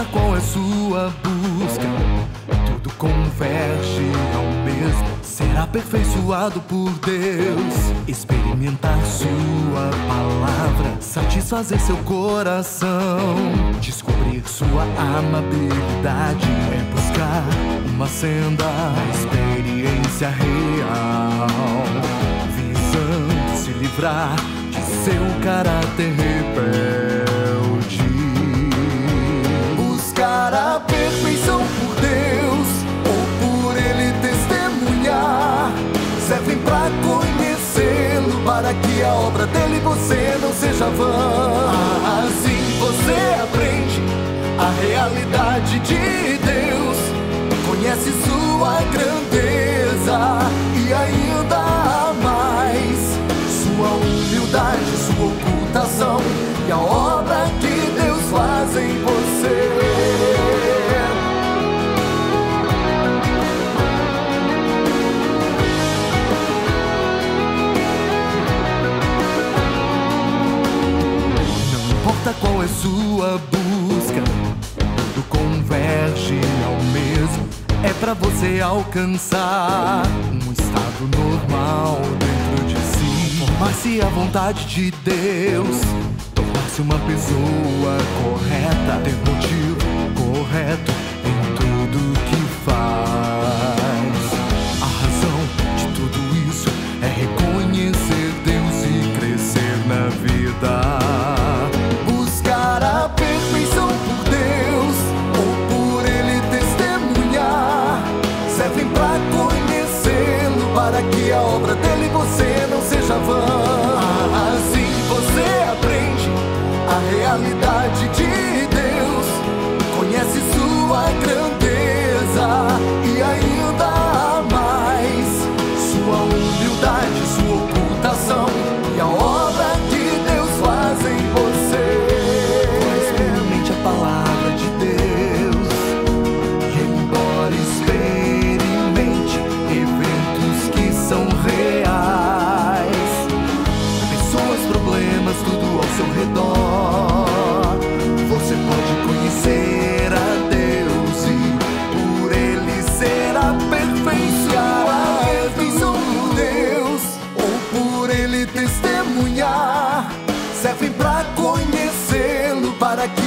é sua busca, tudo converge ao mesmo. Ser aperfeiçoado por Deus, experimentar Sua palavra, satisfazer seu coração, descobrir Sua amabilidade, é buscar uma senda, experiência real, visando se livrar de seu caráter a obra dele você não seja vã. Assim você aprende a realidade de Deus, sua busca, tudo converge ao mesmo. É pra você alcançar um estado normal dentro de si. Formar-se à vontade de Deus, tornar-se uma pessoa correta, ter motivo correto em tudo que faz. Você não seja vã.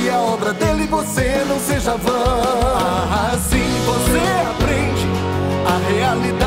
a obra dele você não seja vã. Assim você aprende a realidade